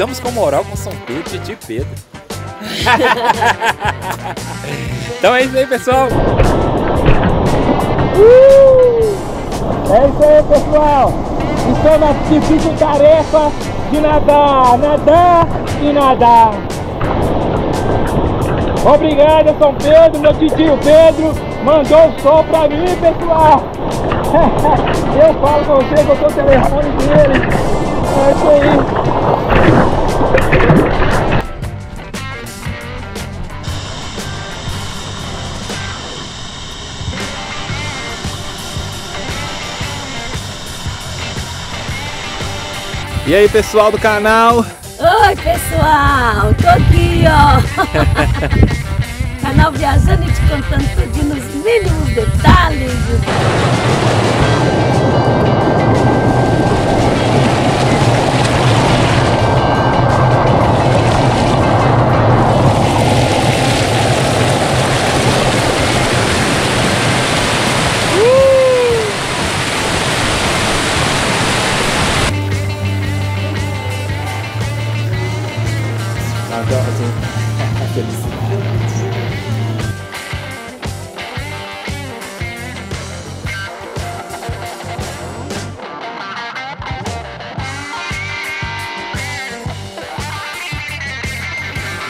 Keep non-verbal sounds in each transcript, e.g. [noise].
Estamos com moral com São Pedro de Pedro. [laughs] então é isso aí, pessoal. Uh! É isso aí, pessoal. Estou na difícil tarefa de nadar, nadar e nadar. Obrigado, São Pedro, meu tio Pedro mandou o sol pra mim, pessoal. [laughs] Eu falo com vocês, eu tô o telefone dele. É isso aí. E aí, pessoal do canal? Oi, pessoal! Tô aqui, ó! [laughs] canal Viajando e te contando tudo nos mínimos detalhes.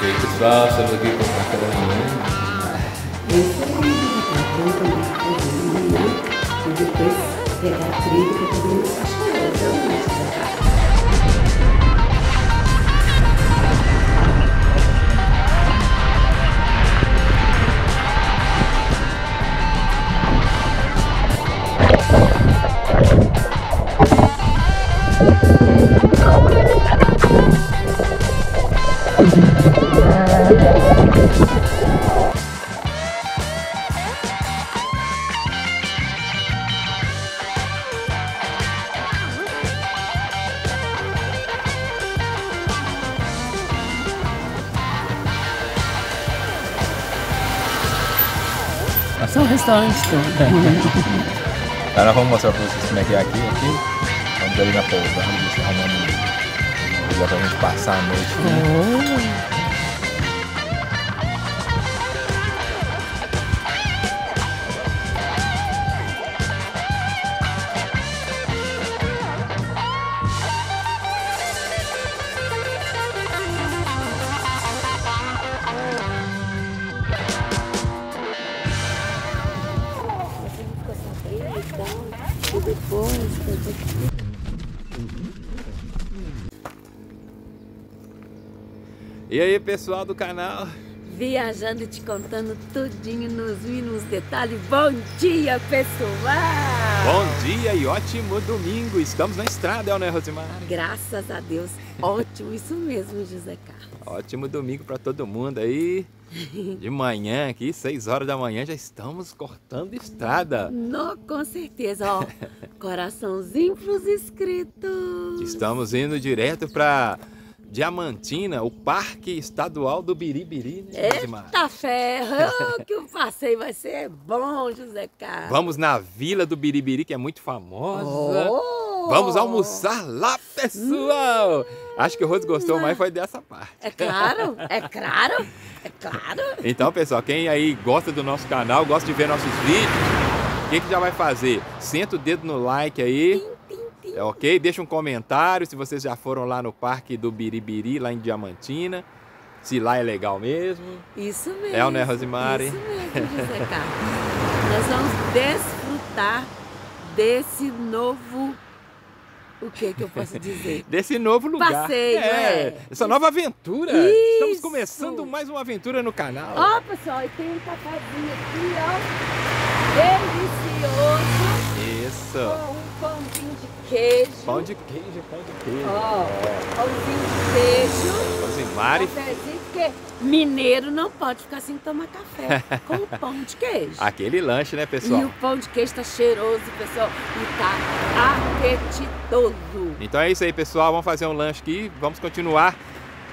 E aí pessoal, estamos aqui com o café da cafezinho amanhã e depois pegar a trilha para poder ir para cachoeiras. Eu não São restaurantes todos. Agora vamos mostrar pra vocês como é que é aqui, aqui. Vamos ali na pousada, arrumando um lugar pra gente passar a noite aqui. E E aí pessoal do canal? viajando e te contando tudinho nos mínimos detalhes. Bom dia, pessoal! Bom dia e ótimo domingo. Estamos na estrada, é né, Rosimar? Graças a Deus, ótimo, isso mesmo, José Carlos. Ótimo domingo para todo mundo aí. De manhã aqui, 6 horas da manhã, já estamos cortando estrada. No, com certeza, ó. [laughs] Coraçãozinho pros inscritos. Estamos indo direto para Diamantina, o Parque Estadual do Biribiri, né? Eita ferro, [laughs] oh, que o passeio vai ser bom, José Carlos. Vamos na Vila do Biribiri, que é muito famosa. Oh! Vamos almoçar lá, pessoal! Acho que o Rose gostou mais foi dessa parte. É claro, é claro, é claro. Então, pessoal, quem aí gosta do nosso canal, gosta de ver nossos vídeos, o que, que já vai fazer? Senta o dedo no like aí, é ok? Deixa um comentário se vocês já foram lá no Parque do Biribiri, lá em Diamantina, se lá é legal mesmo. Isso mesmo. É o né, Rosimari? Isso mesmo, José Carlos. Nós vamos desfrutar desse novo. O que que eu posso dizer? [laughs] Desse novo lugar. Passeio, é. Essa nova aventura. Estamos Isso. começando mais uma aventura no canal. Ó, pessoal, e tem um cafezinho aqui, ó. Delicioso. Isso. Com um pãozinho de queijo. Pão de queijo, pão de queijo. Ó, pãozinho de queijo. Rosimari, Cafezinho, porque mineiro não pode ficar sem tomar café [laughs] com pão de queijo. aquele lanche, né, E pessoal? o pão de queijo tá cheiroso, pessoal, e tá apetitoso. Então é isso aí, pessoal. Vamos fazer um lanche aqui. Vamos continuar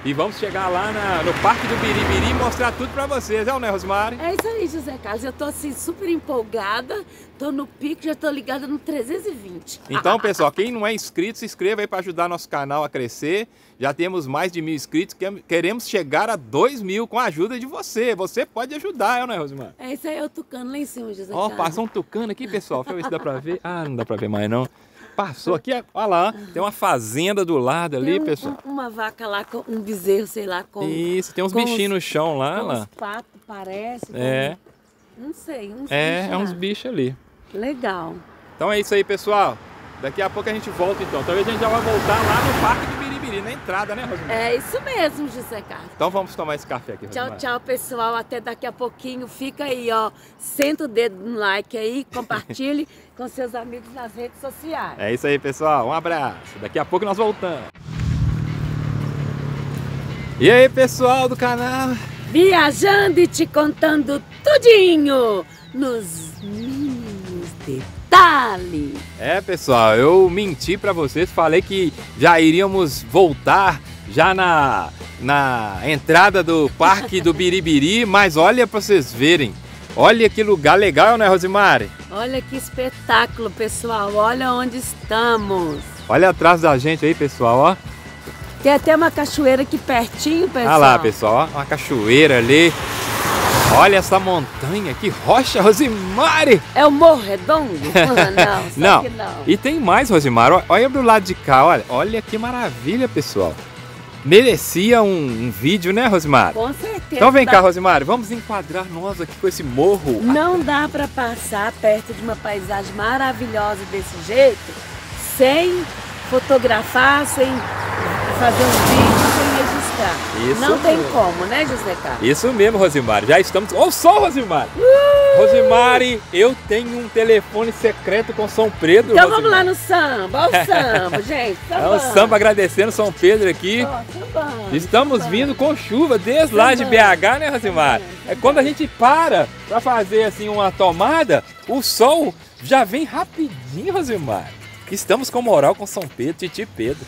E vamos chegar lá na- no Parque do Biribiri e mostrar tudo pra vocês, é o né, Rosemary? É isso aí, José Carlos. Eu tô assim super empolgada, tô no pico, já tô ligada no 320. Então, pessoal, quem não é inscrito, se inscreva aí para ajudar nosso canal a crescer. Já temos mais de mil inscritos, que- queremos chegar a dois mil com a ajuda de você. Você pode ajudar, é, né, Rosemary? É isso aí, eu tucano lá em cima, José Ó, Carlos. passou um tucano aqui, pessoal. Deixa eu ver se dá pra ver. Ah, não dá pra ver mais, não. Passou aqui, olha lá, tem uma fazenda do lado ali, Tem um- pessoal. um- uma vaca lá, com um bezerro, sei lá, com, Isso, tem uns bichinhos os- no chão lá, lá. uns patos, parece. É, Não sei, uns é, bichos é uns bichos ali. Legal. Então é isso aí, pessoal. Daqui a pouco a gente volta, então. Talvez a gente já vai voltar lá no Parque do Biribiri, na entrada, né, Rosemary? É isso mesmo, José Carlos. Então vamos tomar esse café aqui, Tchau, Rosemary. tchau, pessoal. Até daqui a pouquinho. Fica aí, ó. Senta o dedo no like aí, [laughs] compartilhe com seus amigos nas redes sociais. É isso aí, pessoal. Um abraço. Daqui a pouco nós voltamos. E aí, pessoal do canal? Viajando e te contando tudinho nos mínimos detalhes. É, pessoal, eu menti pra vocês, falei que já iríamos voltar já na, na entrada do Parque do Biribiri, [laughs] mas olha pra vocês verem. Olha que lugar legal, né, Rosimari? Olha que espetáculo, pessoal. Olha onde estamos. Olha atrás da gente aí, pessoal, ó. Tem até uma cachoeira aqui pertinho, pessoal. Olha lá, pessoal, ó, uma cachoeira ali. Olha essa montanha, que rocha, Rosimari! É o Morro Redondo? [laughs] não, Não. que não. E tem mais, Rosimar. Ó, Olha do lado de cá, olha. Olha que maravilha, pessoal. Merecia um, um vídeo, né, Rosimar? Com certeza. Então vem dá- cá, Rosimar. Vamos enquadrar nós aqui com esse morro. Não dá para passar perto de uma paisagem maravilhosa desse jeito sem fotografar, sem fazer um vídeo, Isso Não tem mesmo. como, né, José Carlos? Isso mesmo, Rosimar. Já estamos. Olha o som, Rosimar. Rosimari, eu tenho um telefone secreto com São Pedro. Então vamos lá Rosimari. no samba. Olha o samba, [laughs] gente. É o samba agradecendo São Pedro aqui. Ó, sambando, Estamos sambando. vindo com chuva desde lá de BH, né, Rosimar? É quando a gente para para fazer assim uma tomada, o sol já vem rapidinho, Rosimar. Estamos com moral com São Pedro, Titi Pedro.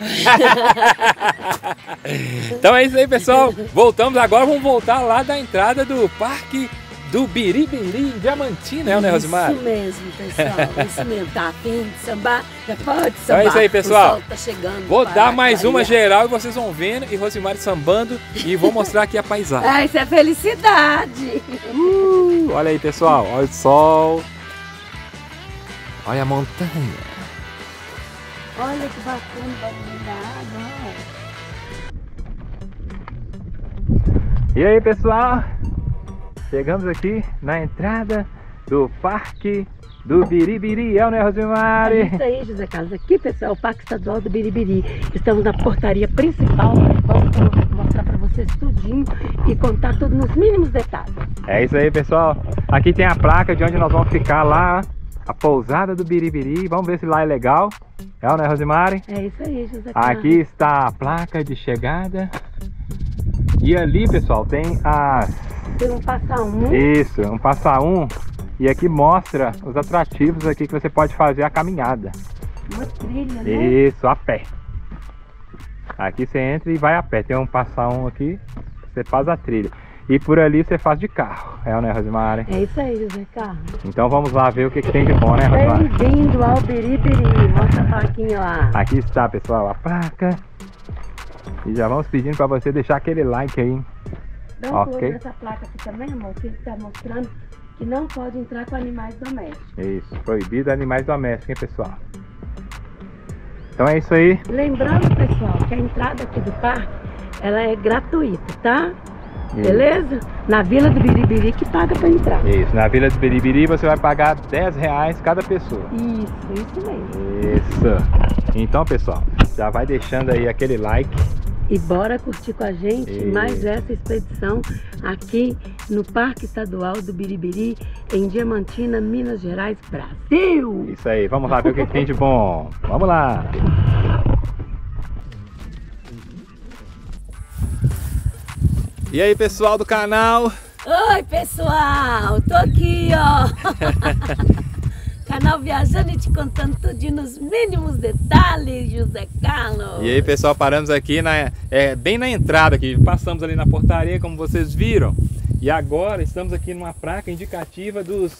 [laughs] então é isso aí, pessoal. Voltamos agora, vamos voltar lá da entrada do Parque do Biribiri, em Diamantina, né, Rosimar? Isso mesmo, pessoal. [laughs] Isso mesmo. Tá afim de sambar? Já pode Então sambar. é isso aí, pessoal. O sol tá chegando. Vou dar mais uma geral e vocês vão vendo, e Rosimar sambando, e vou mostrar aqui a paisagem. Ah, isso é felicidade. Uh, olha aí, pessoal. Olha o sol. Olha a montanha. Olha que bacana o barulho da água. ó. E aí, pessoal? Chegamos aqui na entrada do Parque do Biribiri, é, né, É Rosimari? isso aí, José Carlos. Aqui, pessoal, é o Parque Estadual do Biribiri. Estamos na portaria principal. Vamos mostrar para vocês tudinho e contar tudo nos mínimos detalhes. É isso aí, pessoal. Aqui tem a placa de onde nós vamos ficar lá, a pousada do Biribiri. Vamos ver se lá é legal. É, né, Rosimari? É isso aí, José Carlos. Aqui está a placa de chegada. E ali, pessoal, tem as Vocês vão passar um. Isso, um passa um. E aqui mostra os atrativos aqui que você pode fazer a caminhada. Uma trilha, né? Isso, a pé. Aqui você entra e vai a pé. Tem um passar um aqui, você faz a trilha. E por ali você faz de carro. É, né, Rosemary? É isso aí, José Carlos. Então vamos lá ver o que, que tem de bom, né, Rosemary? Bem-vindo ao Biribiri. Mostra a plaquinha lá. Aqui está, pessoal, a placa. E já vamos pedindo para você deixar aquele like aí. Dá um Ok. close nessa placa aqui também, amor, que está mostrando que não pode entrar com animais domésticos. Isso, proibido animais domésticos, hein, pessoal? Então é isso aí. Lembrando, pessoal, que a entrada aqui do parque, ela é gratuita, tá? Beleza? Na Vila do Biribiri que paga para entrar. Isso, na Vila do Biribiri você vai pagar 10 reais cada pessoa. Isso, isso mesmo. Isso. Então, pessoal, já vai deixando aí aquele like. E bora curtir com a gente Isso. mais essa expedição aqui no Parque Estadual do Biribiri, em Diamantina, Minas Gerais, Brasil! Isso aí, vamos lá ver o que, que tem de bom. Vamos lá. E aí, pessoal do canal? Oi, pessoal! Tô aqui, ó! [laughs] canal Viajando e te contando tudo nos mínimos detalhes, José Carlos. E aí, pessoal, paramos aqui na, é, bem na entrada aqui. Passamos ali na portaria, como vocês viram. E agora estamos aqui numa placa indicativa dos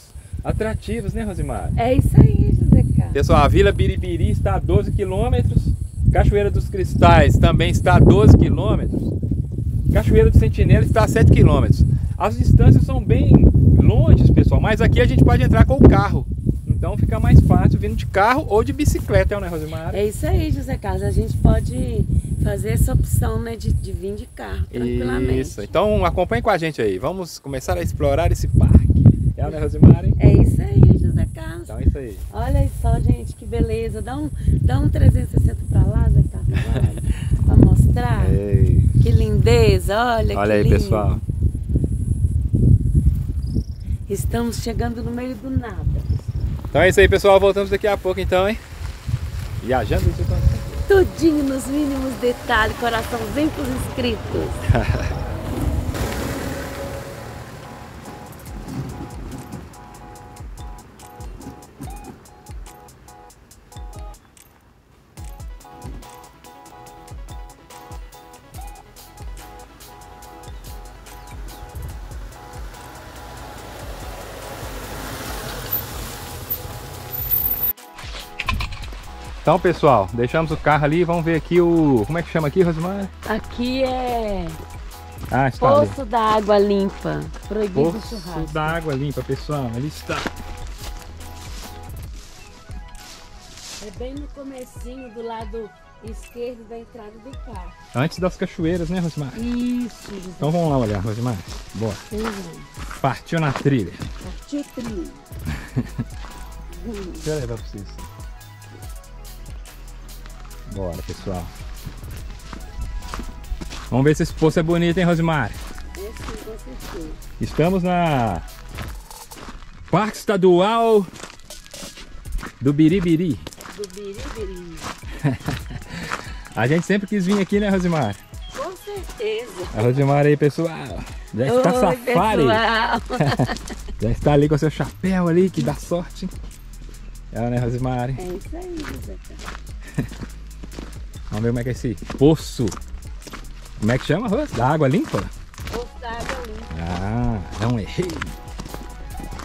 atrativos, né, Rosimar? É isso aí, José Carlos. Pessoal, a Vila Biribiri está a 12 quilômetros. Cachoeira dos Cristais também está a 12 quilômetros. Cachoeira do Sentinela está a 7 quilômetros. As distâncias são bem longe, pessoal, mas aqui a gente pode entrar com o carro. Então fica mais fácil vindo de carro ou de bicicleta, né, Rosimar? É isso aí, José Carlos. A gente pode fazer essa opção né, de, de vir de carro, tranquilamente. Isso. Então acompanhe com a gente aí. Vamos começar a explorar esse parque. É, né, Rosimar? É isso aí, José Carlos. Então é isso aí. Olha só, gente, que beleza. Dá um, dá um 360 para lá, Zé Carlos, [laughs] para mostrar. Ei. Que lindeza, olha, Olha aí, lindo. pessoal. Estamos chegando no meio do nada. Então é isso aí, pessoal. Voltamos daqui a pouco, então, hein? Viajando. isso aqui. Tudinho nos mínimos detalhes, coraçãozinho pros inscritos. [laughs] Então, pessoal, deixamos o carro ali. Vamos ver aqui o... Como é que chama aqui, Rosimar? Aqui é Ah, está ali. Poço da Água Limpa, proibido Poço churrasco. da água limpa, pessoal. Ali está. É bem no comecinho do lado esquerdo da entrada do carro. Antes das cachoeiras, né, Rosimar? Isso, José Então vamos lá olhar, Rosimar. Boa. Carlos. Partiu na trilha. Partiu trilho. [laughs] Deixa eu levar pra vocês. Bora, pessoal. Vamos ver se esse poço é bonito, hein, Rosimar? Estamos na Parque Estadual do Biribiri. Do biribiri. [laughs] A gente sempre quis vir aqui, né, Rosimar? Com certeza. A Rosimar aí, pessoal. Já está Oi, safari. [laughs] Já está ali com seu chapéu ali, que dá sorte. É, né, Rosimar? É isso aí, Carlos. [laughs] Vamos ver como é que é esse poço. Como é que chama, Ros? Da água limpa? Poço da Água Limpa. Ah, não errei.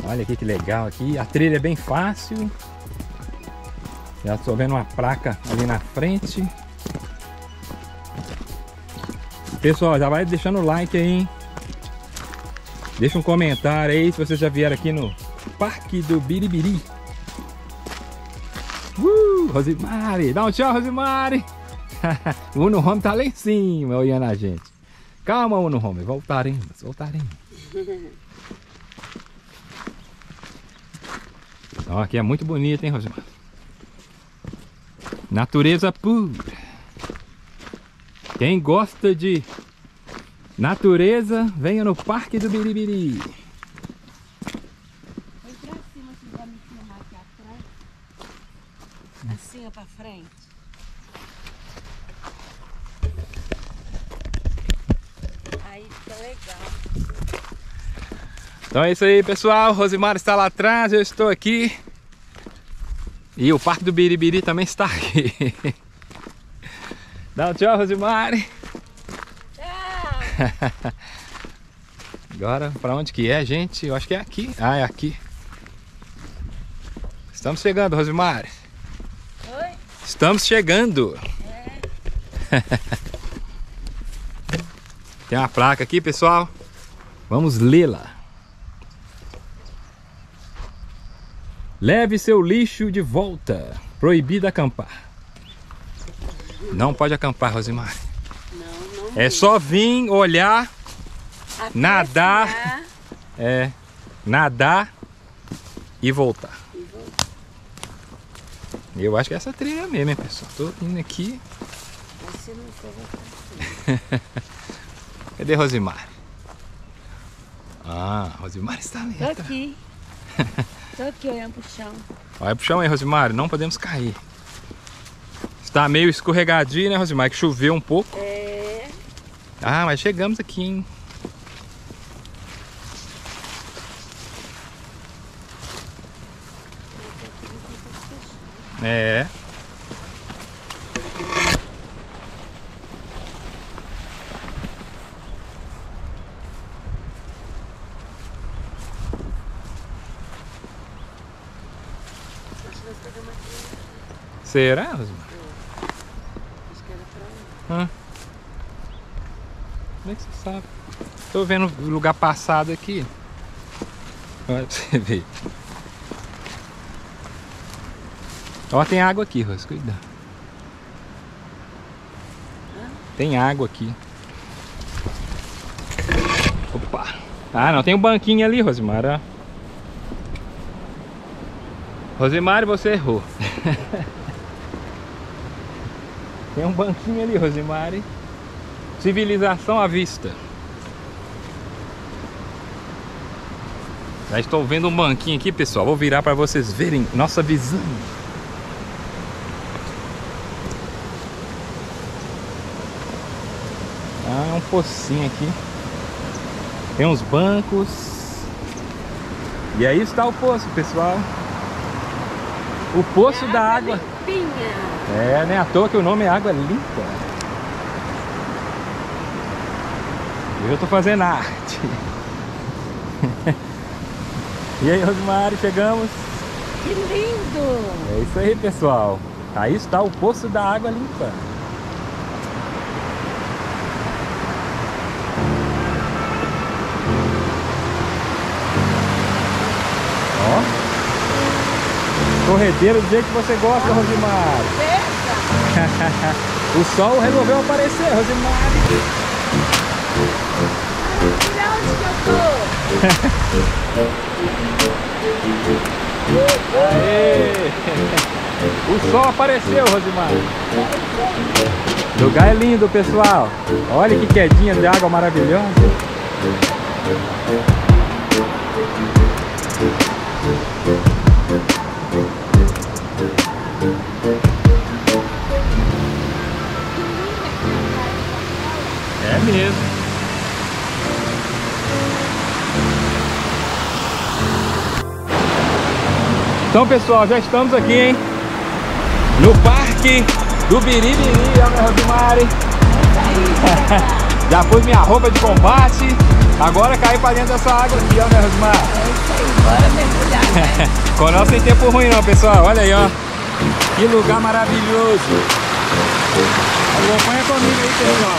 Olha aqui que legal aqui. A trilha é bem fácil. Já estou vendo uma placa ali na frente. Pessoal, já vai deixando o like aí, hein? Deixa um comentário aí se vocês já vieram aqui no Parque do Biribiri. Uh, Rosimari, dá um tchau, Rosimari. O [laughs] Uno Home tá lá em cima olhando a gente. Calma, Uno Home, voltaremos, voltaremos. [laughs] Ó, aqui é muito bonito, hein, Rosimar? Natureza pura. Quem gosta de natureza, venha no Parque do Biribiri. Vem pra cima que vai me filmar aqui atrás. Assim, ó, pra frente. Aí fica legal. Então é isso aí, pessoal. Rosimar está lá atrás, eu estou aqui. E o Parque do Biribiri também está aqui. [laughs] Dá um tchau, Rosimar. Tchau! [laughs] Agora, para onde que é, gente? Eu acho que é aqui. Ah, é aqui. Estamos chegando, Rosimar. Oi? Estamos chegando. [laughs] Tem uma placa aqui, pessoal. Vamos lê-la. Leve seu lixo de volta. Proibido acampar. Não pode acampar, Rosimar. Não, não. É só vir, olhar, Apreciar. nadar. é, nadar e voltar. Eu acho que é essa trilha mesmo, hein, pessoal? Tô indo aqui. [laughs] Cadê Rosimar? Ah, Rosimar está ali. Tô tá. aqui. [laughs] Tô aqui olhando pro chão. Olha pro chão aí, Rosimar. Não podemos cair. Está meio escorregadio, né, Rosimar? Que choveu um pouco. É. Ah, mas chegamos aqui, hein? É. Será, Rosmar? Acho que era pra Hã? Como é que você sabe? Tô vendo o lugar passado aqui. Olha pra você ver. Ó, tem água aqui, Ros, cuida. Tem água aqui. Opa! Ah, não, tem um banquinho ali, Rosimara. Rosimari, você errou. [laughs] tem um banquinho ali, Rosimari. Civilização à vista. Já estou vendo um banquinho aqui, pessoal. Vou virar para vocês verem nossa visão. Ah, é um pocinho aqui. Tem uns bancos. E aí está o poço, pessoal. O poço da água. Limpinha. É, nem à toa que o nome é Água Limpa. Eu tô fazendo arte. [laughs] e aí, Rosemary, chegamos. Que lindo! É isso aí, pessoal. Aí está o poço da água limpa. Corredeiro do jeito que você gosta, Rosimar. Veja! [laughs] O sol resolveu aparecer, Rosimar. Olha onde que eu tô! Aê! O sol apareceu, Rosimar. O lugar é lindo, pessoal. Olha que quedinha de água maravilhosa. É pessoal, já estamos aqui, hein? No parque do Biribiri, ó, minha Rosimari. já pus minha roupa de combate. Agora caí pra dentro dessa água aqui, ó, minha Rosimari. Bora mergulhar? Coronel sem tempo ruim não, pessoal. Olha aí, ó. Que lugar maravilhoso. Acompanha comigo aí, pessoal.